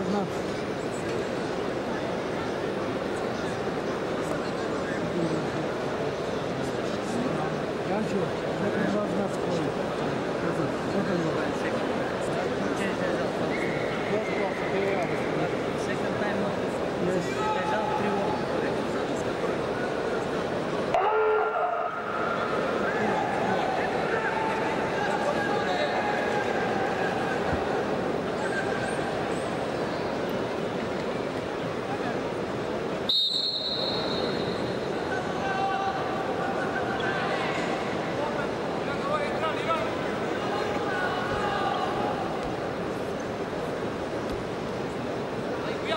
those.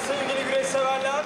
sevgili güreş severler.